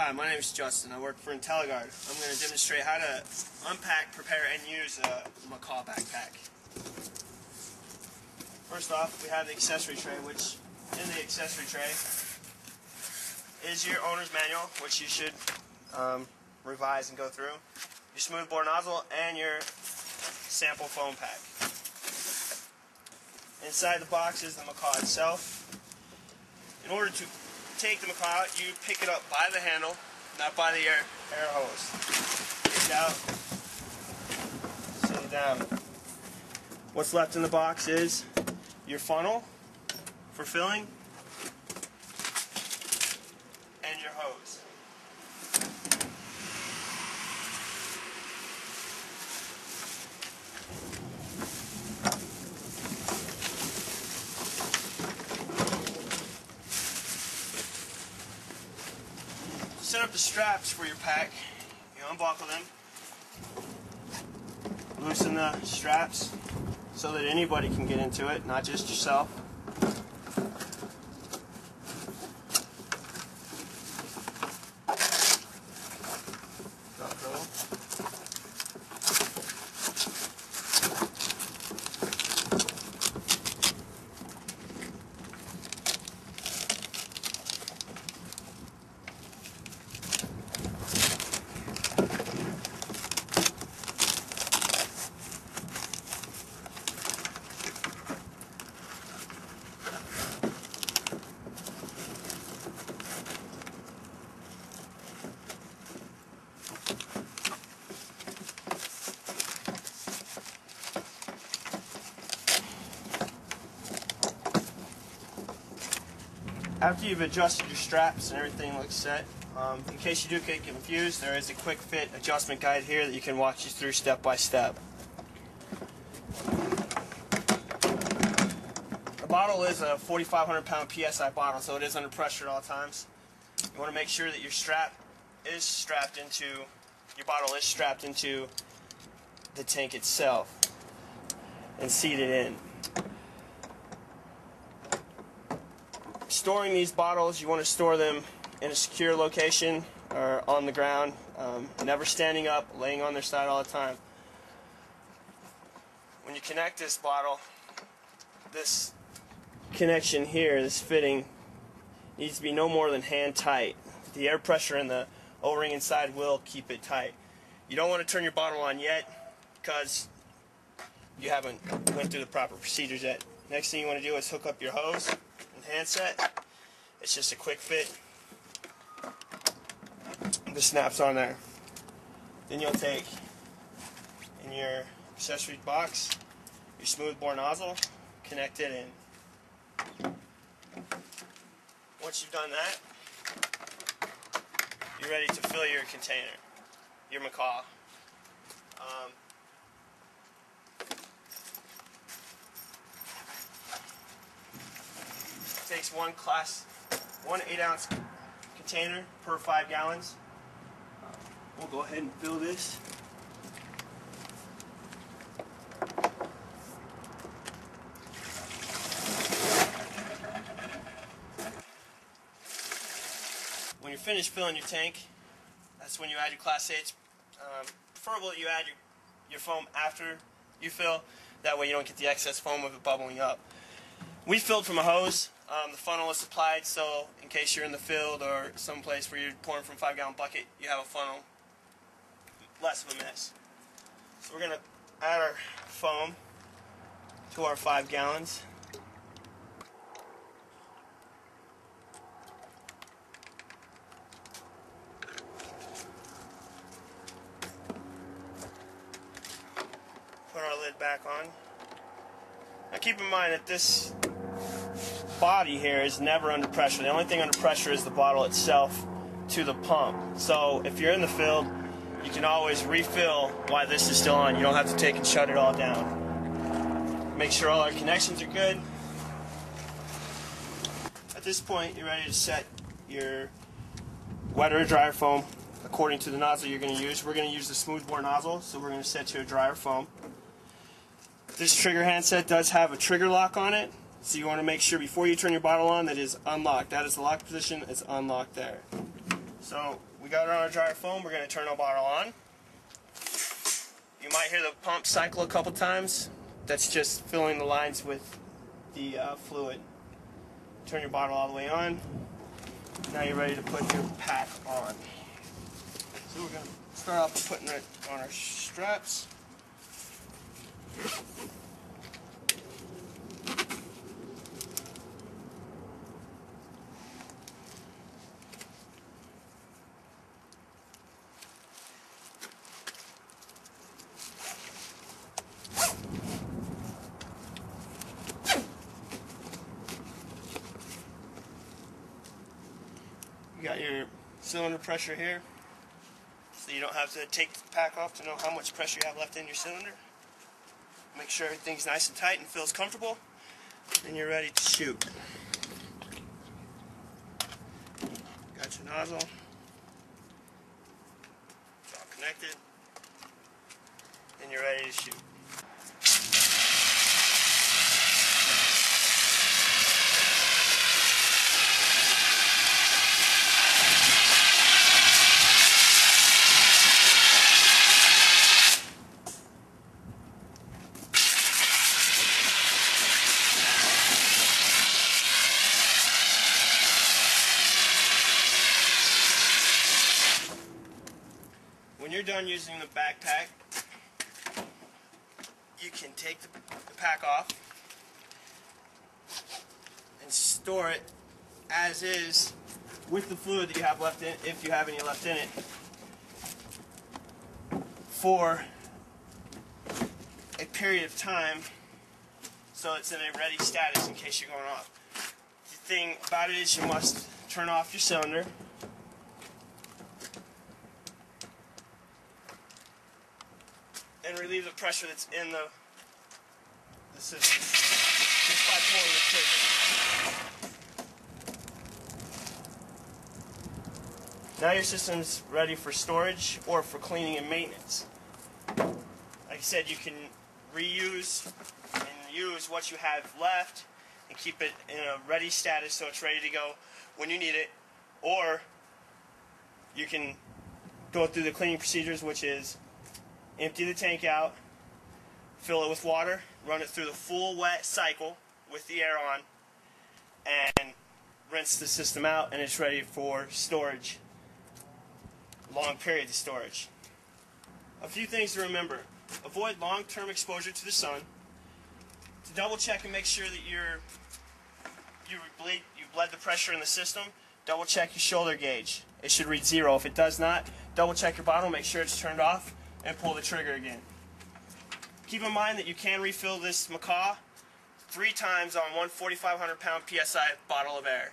Hi, my name is Justin. I work for Intelagard. I'm going to demonstrate how to unpack, prepare, and use a Macaw backpack. First off, we have the accessory tray, which in the accessory tray is your owner's manual, which you should um, revise and go through, your smoothbore nozzle, and your sample foam pack. Inside the box is the Macaw itself. In order to take the Macaw you pick it up by the handle, not by the air, air hose. Get it out, it down. What's left in the box is your funnel for filling and your hose. Set up the straps for your pack. You unbuckle them. Loosen the straps so that anybody can get into it, not just yourself. After you've adjusted your straps and everything looks set, um, in case you do get confused, there is a quick fit adjustment guide here that you can watch you through step by step. The bottle is a 4,500 pound PSI bottle, so it is under pressure at all times. You want to make sure that your strap is strapped into, your bottle is strapped into the tank itself and seated in. Storing these bottles, you want to store them in a secure location or on the ground, um, never standing up, laying on their side all the time. When you connect this bottle, this connection here, this fitting, needs to be no more than hand tight. The air pressure in the O-ring inside will keep it tight. You don't want to turn your bottle on yet because you haven't went through the proper procedures yet. Next thing you want to do is hook up your hose handset. It's just a quick fit. The snaps on there. Then you'll take in your accessory box your smoothbore nozzle, connect it in. Once you've done that, you're ready to fill your container, your macaw. Um, takes one class, one eight ounce container per five gallons. We'll go ahead and fill this. When you're finished filling your tank, that's when you add your class A. Um, preferable that you add your, your foam after you fill. That way you don't get the excess foam of it bubbling up. We filled from a hose. Um, the funnel is supplied, so in case you're in the field or someplace where you're pouring from five gallon bucket, you have a funnel, less of a mess. So we're going to add our foam to our five gallons. Put our lid back on. Now keep in mind that this body here is never under pressure. The only thing under pressure is the bottle itself to the pump. So if you're in the field, you can always refill while this is still on. You don't have to take and shut it all down. Make sure all our connections are good. At this point, you're ready to set your wet or dryer foam according to the nozzle you're going to use. We're going to use the smoothbore nozzle, so we're going to set to a dryer foam. This trigger handset does have a trigger lock on it, so you want to make sure before you turn your bottle on that is unlocked. That is the lock position, it's unlocked there. So we got it on our dryer foam. We're going to turn our bottle on. You might hear the pump cycle a couple times. That's just filling the lines with the uh, fluid. Turn your bottle all the way on. Now you're ready to put your pack on. So we're going to start off putting it on our straps. You got your cylinder pressure here, so you don't have to take the pack off to know how much pressure you have left in your cylinder. Make sure everything's nice and tight and feels comfortable, and you're ready to shoot. Got your nozzle, it's all connected, and you're ready to shoot. You're done using the backpack, you can take the, pack off and store it as is with the fluid that you have left in, if you have any left in it, for a period of time so it's in a ready status in case you're going off. The thing about it is you must turn off your cylinder and relieve the pressure that's in the, the system just by pulling the trigger. Now your system's ready for storage or for cleaning and maintenance. Like I said, you can reuse and use what you have left and keep it in a ready status so it's ready to go when you need it, or you can go through the cleaning procedures, which is empty the tank out, fill it with water, run it through the full wet cycle with the air on, and rinse the system out, and it's ready for storage. Long period of storage. A few things to remember. Avoid long-term exposure to the sun. To double check and make sure that you're you bleed you bled the pressure in the system, double check your shoulder gauge. It should read zero. If it does not, double check your bottle, make sure it's turned off, and pull the trigger again. Keep in mind that you can refill this macaw three times on one 4,500 pound PSI bottle of air.